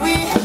we